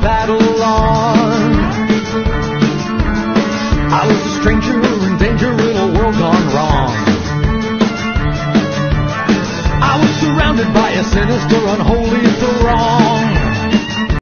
battle on. I was a stranger in danger in a world gone wrong. I was surrounded by a sinister, unholy.